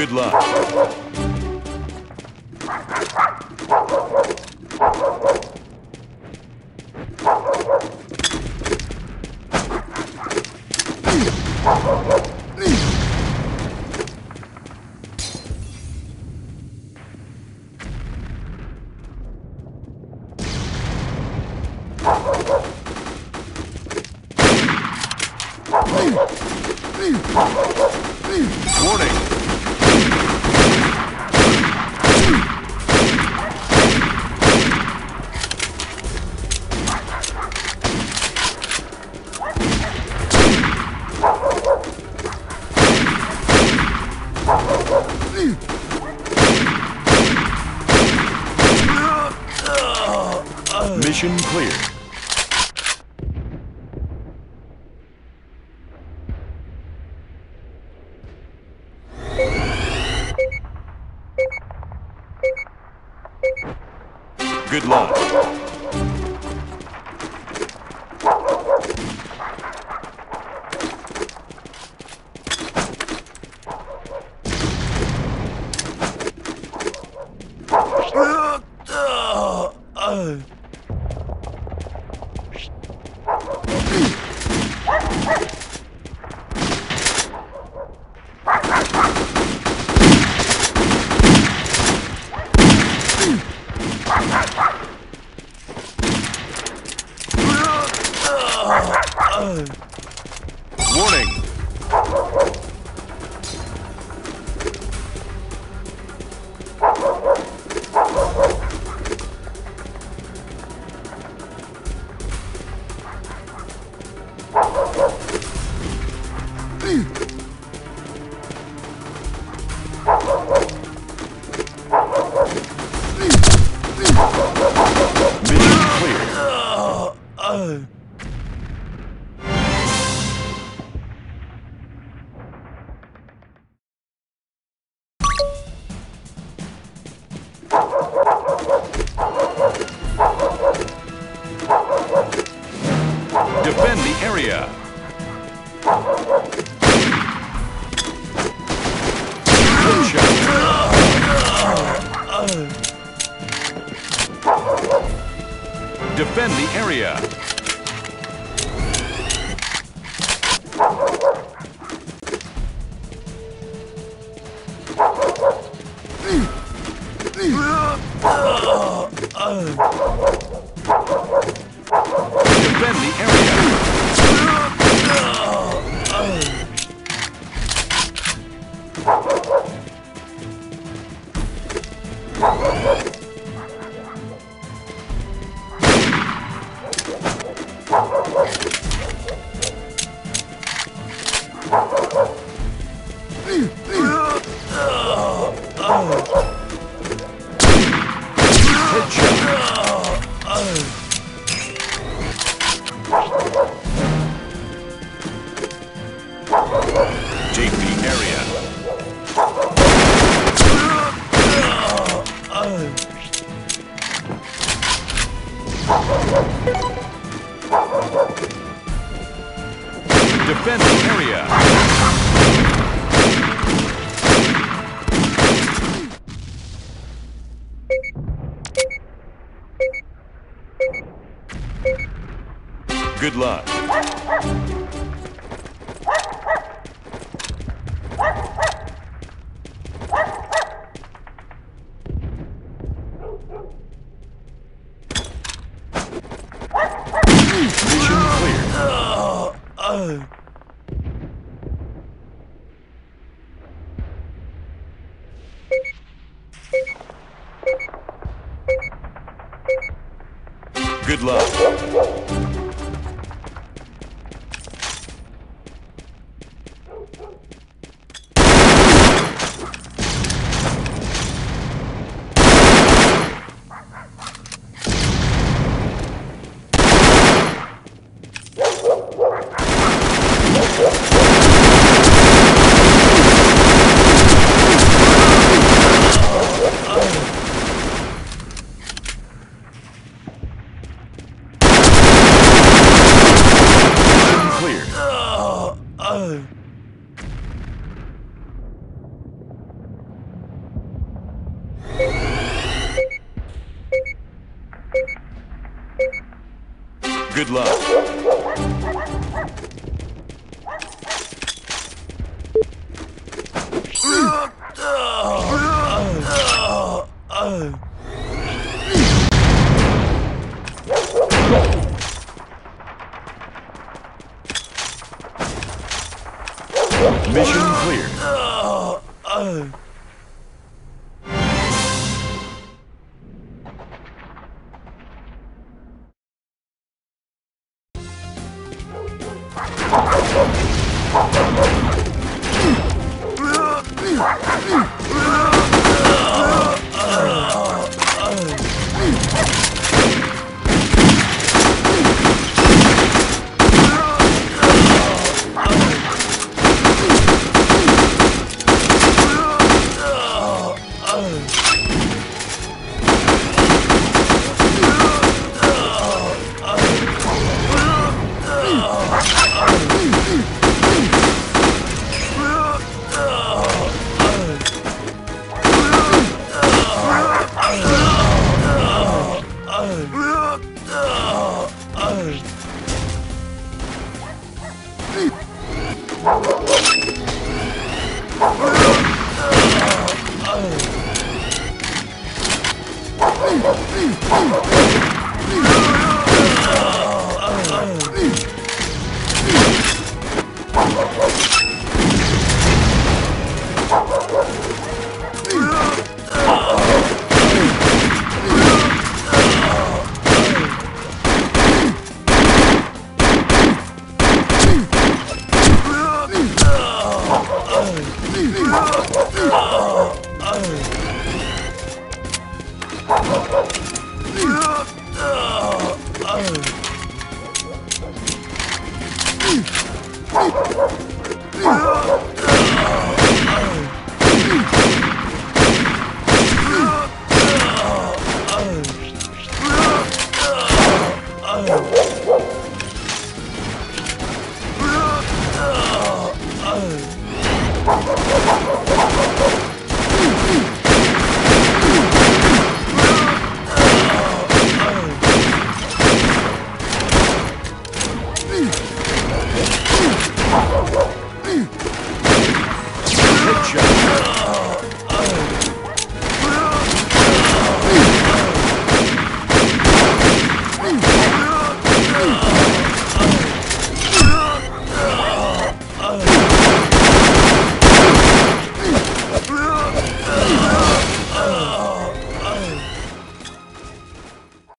Good luck. Warning. Mission clear. Good luck. Area. Defend the area. Good luck. Good luck. Mission clear. Oh, oh, oh.